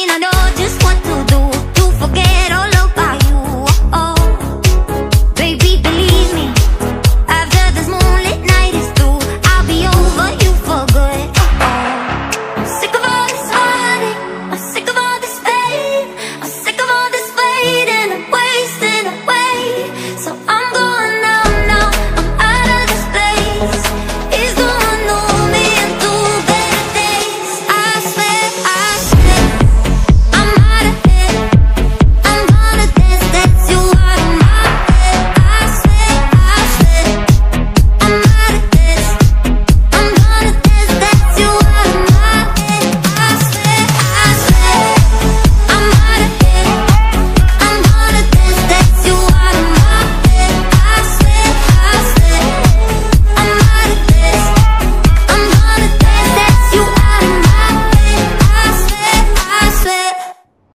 mean I know